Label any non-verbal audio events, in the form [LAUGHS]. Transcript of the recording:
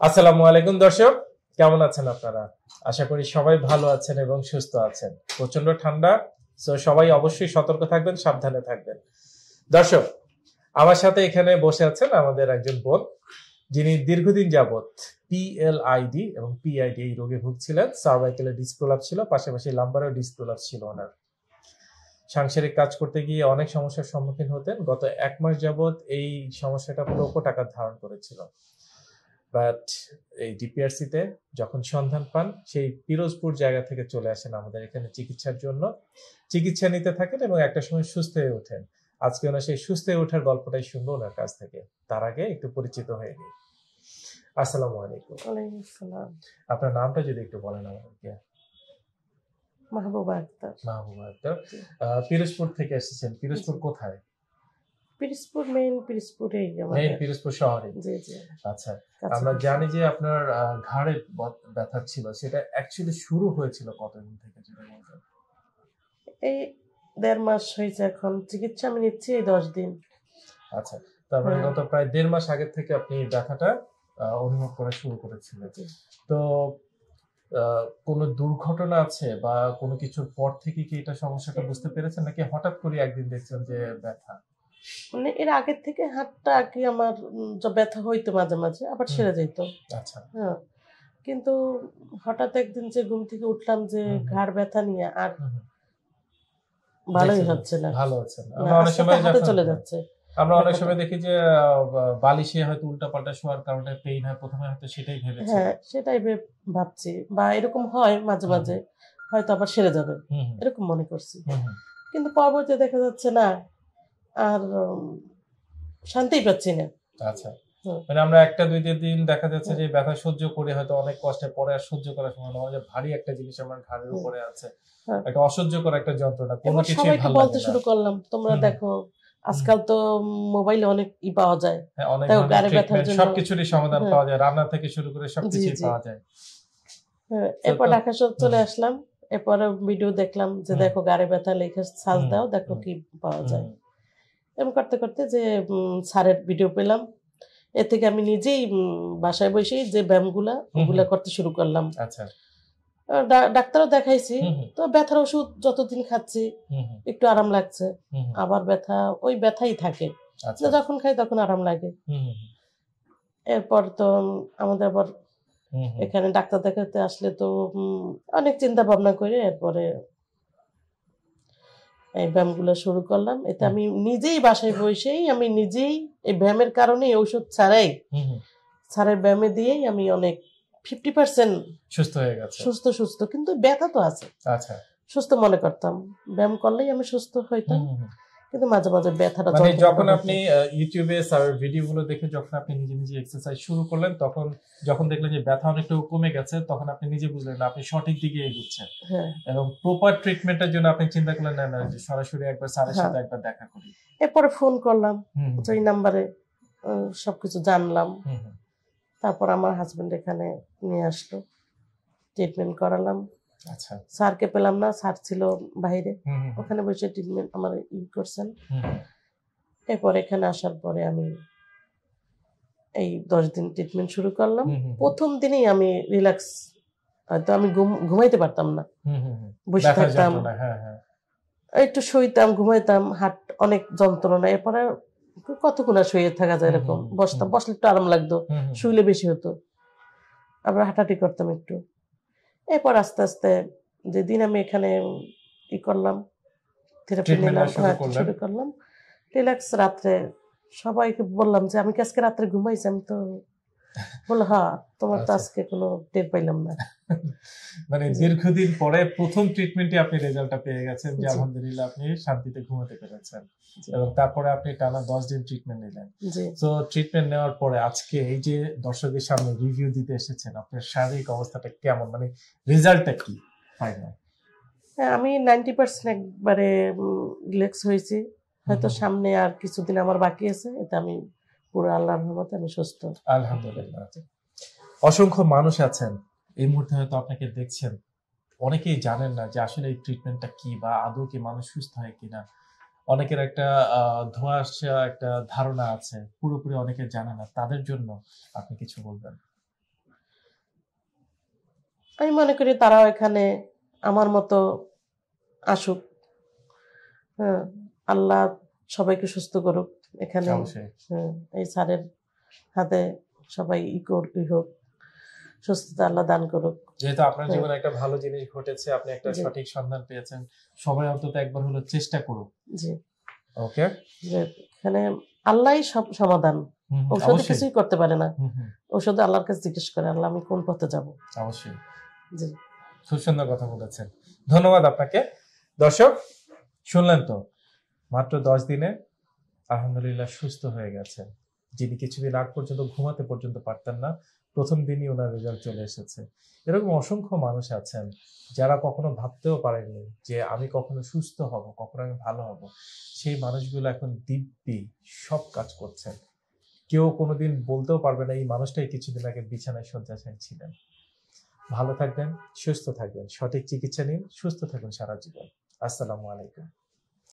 আসসালামু আলাইকুম দর্শক, কেমন আছেন আপনারা? আশা করি সবাই ভালো আছেন এবং সুস্থ আছেন। প্রচণ্ড ঠান্ডা, তো সবাই অবশ্যই সতর্ক থাকবেন, সাবধানে থাকবেন। দর্শক, আমার সাথে এখানে বসে আছেন আমাদের একজন বোন, যিনি দীর্ঘদিন যাবৎ পিএলআইডি এবং পিআইডি এই রোগে ভুগছিলেন। সার্ভাইকেলের ডিসপ্রোলাপ ছিল, পাশাপাশি লাম্বারও ডিসপ্রোলাপ ছিল ওনার। সাংসারিক কাজ করতে গিয়ে অনেক সমস্যার সম্মুখীন হতেন। গত এক মাস যাবৎ এই সমস্যাটা প্রকট আকার ধারণ করেছিল। বাট এই ডিপিআরসিতে যখন সন্ধান পান সেই পিরোজপুর জায়গা থেকে চলে আসেন আমাদের এখানে চিকিৎসার জন্য। চিকিৎসা নিতে থাকেন এবং একটা সময় সুস্থ হয়ে ওঠেন। আজকে ওনার সেই সুস্থ হয়ে ওঠার গল্পটাই শুনব ওনার কাছ থেকে। তার আগে একটু পরিচিত হয়ে নিই। আসসালামু আলাইকুম। আসসালাম। আপনার নামটা যদি একটু বলেন আমাদেরকে। মাহবুবা আক্তার। মাহবুবা আক্তার। পিরোজপুর থেকে এসেছেন। পিরোজপুর কোথায়? পিরিসপুর মেইন পিরিসপুরেই মেইন পিরোজপুর শহরে জি জি। আচ্ছা আমরা জানি যে আপনার ঘাড়ে ব্যথা ছিল সেটা অ্যাকচুয়ালি শুরু হয়েছিল কতদিন থেকে বলতেন এই দেড় মাস হয়েছে এখন। চিকিৎসা আমি নিচ্ছি এই দশ দিন। আচ্ছা মানে হ্যাঁ। গত প্রায় দেড় মাস আগে থেকে আপনি ব্যথাটা অনুভব করা শুরু করেছিলেন। তো কোনো দুর্ঘটনা আছে বা কোনো কিছুর পর থেকে কি এটা সমস্যাটা বুঝতে পেরেছেন? নাকি হঠাৎ করে একদিন দেখছেন যে ব্যথা? মানে এর আগের থেকে হাতটা আর কি আমার ব্যথা হইতো মাঝে মাঝে আবার সেরে যেত আচ্ছা। হ্যাঁ। কিন্তু হঠাৎ একদিন যে ঘুম থেকে উঠলাম যে ঘাড় ব্যথা নিয়ে আর। ভালোই হচ্ছে না। ভালো আছেন না, অনেক সময় চলে যাচ্ছে। আমরা অনেক সময় দেখি যে বালিশে হয়তো উল্টাপাল্টা শোয়ার কারণে পেইন হয় প্রথমে হয়তো সেটাই ভেবেছি। হ্যাঁ সেটাই ভাবছি। বা এরকম হয় মাঝে মাঝে হয়তো আবার সেরে যাবে। এরকম মনে করছি। কিন্তু পরবর্তী দেখা যাচ্ছে না আর উম, শান্তিই পাচ্ছি না। আচ্ছা। মানে আমরা একটা দুই দিন দেখা যাচ্ছে যে ব্যথা সহ্য করে হয়তো অনেক কষ্টে পরে আর সহ্য করার সময় না যে ভারী একটা জিনিস আমার ঘাড়ের উপরে আছে। হ্যাঁ। একটা অসহ্যকর একটা যন্ত্রণা। কোনো সবাইকে ভালো বলতে শুরু করলাম তোমরা দেখো আজকাল তো মোবাইলে অনেক ই পাওয়া যায়। হ্যাঁ, অনেক গাড়ি ব্যথার জন্য- সবকিছুরই সমাধান হ্যাঁ। পাওয়া যায়। রান্না থেকে শুরু করে সবকিছুই পাওয়া যায়। এরপর ঢাকা শহর চলে আসলাম। এরপরে ভিডিও দেখলাম যে দেখো গাড়ি ব্যথা লেখে সাজ দাও দেখো কি পাওয়া যায়। এরকম করতে করতে যে স্যারের ভিডিও পেলাম। এর থেকে আমি নিজেই বাসায় বসেই যে ব্যায়ামগুলা ওগুলা করতে শুরু করলাম। আচ্ছা। ডাক্তারও দেখাইছি। তো ব্যথার ওষুধ যতদিন খাচ্ছি একটু আরাম লাগছে। আবার ব্যথা ওই ব্যথাই থাকে। আচ্ছা। যখন খাই তখন আরাম লাগে। এরপর তো আমাদের আবার এখানে ডাক্তার দেখাতে আসলে তো অনেক চিন্তা ভাবনা করে এরপরে এই ব্যায়ামগুলো শুরু করলাম। এতে আমি নিজেই বাসায় বসেই আমি নিজেই এই ব্যায়ামের কারণে ঔষধ ছাড়াই। ছাড়ের ব্যায়ামে দিয়েই আমি অনেক ফিফটি পার্সেন্ট সুস্থ হয়ে গেছে। সুস্থ সুস্থ। কিন্তু ব্যথা তো আছে। আচ্ছা। সুস্থ মনে করতাম। ব্যায়াম করলেই আমি সুস্থ হইতাম। কিন্তু মাঝে মাঝে ব্যথাটা মানে যখন আপনি ইউটিউবে স্যারের ভিডিওগুলো দেখে যখন আপনি নিজে নিজে এক্সারসাইজ শুরু করলেন তখন যখন দেখলেন যে ব্যথা অনেকটা কমে গেছে তখন আপনি নিজে বুঝলেন না আপনি সঠিক দিকে এগোচ্ছেন। হ্যাঁ। এবং প্রপার ট্রিটমেন্টের জন্য আপনি চিন্তা করলেন না না যে সরাসরি একবার স্যারের। সাথে একবার দেখা করি। এরপরে ফোন করলাম এই নাম্বারে সবকিছু জানলাম। তারপর আমার হাজবেন্ড এখানে নিয়ে আসলো ট্রিটমেন্ট করালাম। আচ্ছা। স্যারকে পেলাম না স্যার ছিল বাইরে। ওখানে বসে ট্রিটমেন্ট আমার ই করছেন। এরপর এখানে আসার পরে আমি এই দশ দিন ট্রিটমেন্ট শুরু করলাম। প্রথম দিনেই আমি রিল্যাক্স হয়তো আমি ঘুমাইতে পারতাম না। বসে থাকতাম। হ্যাঁ হ্যাঁ। একটু শুইতাম ঘুমাইতাম হাট অনেক যন্ত্রণা। এরপরে কতক্ষণ আর শুয়ে থাকা যায় এরকম? বসতাম বসলে একটু আরাম লাগতো। শুইলে বেশি হতো। আবার হাঁটাহাঁটি করতাম একটু। এরপর আস্তে আস্তে যেদিন আমি এখানে ই করলাম থেরাপি নিলাম শুরু হ্যাঁ, শুরু করলাম। রিল্যাক্স রাত্রে সবাইকে বললাম যে আমি কি আজকে রাত্রে ঘুমাইছি? আমি তো বলল হ্যাঁ তোমার তো আচ্ছা। আজকে কোনো টের পাইলাম না। [LAUGHS] মানে দীর্ঘদিন পরে প্রথম ট্রিটমেন্টে আপনি রেজাল্টটা পেয়ে গেছেন যে আলহামদুলিল্লাহ আপনি শান্তিতে ঘুমাতে পেরেছেন। এবং তারপরে আপনি টানা দশ দিন ট্রিটমেন্ট নিলেন। তো ট্রিটমেন্ট নেওয়ার পরে আজকে এই যে দর্শকের সামনে রিভিউ দিতে এসেছেন আপনার শারীরিক অবস্থাটা কেমন? মানে রেজাল্টটা কি ফাইনাল হ্যাঁ আমি নাইনটি পার্সেন্ট একবারে রিল্যাক্স হয়েছি। হয়তো সামনে আর কিছুদিন আমার বাকি আছে এটা আমি পুরো আল্লাহর রহমতে আমি সুস্থ। আলহামদুলিল্লাহ। অসংখ্য মানুষ আছেন এই মুহূর্তে হয়তো আপনাকে দেখছেন। অনেকেই জানেন না যে আসলে এই ট্রিটমেন্টটা কি বা আদৌ কি মানুষ সুস্থ হয় কিনা। অনেকের একটা আহ, ধোঁয়াশা একটা ধারণা আছে পুরোপুরি অনেকে জানে না। তাদের জন্য আপনি কিছু বলবেন? আমি মনে করি তারাও এখানে আমার মতো আসুক। হ্যাঁ আল্লাহ সবাইকে সুস্থ করুক। এখানে হ্যাঁ, এই স্যারের হাতে সবাই ই কর- হোক সুস্থতা আল্লাহ দান করুক। যেহেতু আপনার জীবনে একটা ভালো জিনিস ঘটেছে আপনি একটা সঠিক সন্ধান পেয়েছেন সবাই অন্তত একবার হলো চেষ্টা করুক। জি। ওকে? এখানে আল্লাহই সব সমাধান। ঔষধে কিছুই করতে পারে না। হুম, আল্লাহর কাছে জিজ্ঞেস করে আল্লাহ আমি কোন পথে যাব? অবশ্যই। জি। খুব সুন্দর কথা বলেছেন। ধন্যবাদ আপনাকে। দর্শক শুনলেন তো? মাত্র দশ দিনে আলহামদুলিল্লাহ সুস্থ হয়ে গেছেন। যিনি কিছুদিন আগ পর্যন্ত ঘুমাতে পর্যন্ত পারতেন না, প্রথম দিনই ওনার রেজাল্ট চলে এসেছে। এরকম অসংখ্য মানুষ আছেন যারা কখনো ভাবতেও পারেননি যে আমি কখনো সুস্থ হব, কখনো আমি ভালো হব। সেই মানুষগুলো এখন দিব্যি সব কাজ করছেন। কেউ কোনোদিন বলতেও পারবে না, এই মানুষটাই কিছুদিন আগে বিছানায় শয্যাশায়ী ছিলেন। ভালো থাকবেন, সুস্থ থাকবেন। সঠিক চিকিৎসা নিন, সুস্থ থাকুন সারা জীবন। আসসালামু আলাইকুম।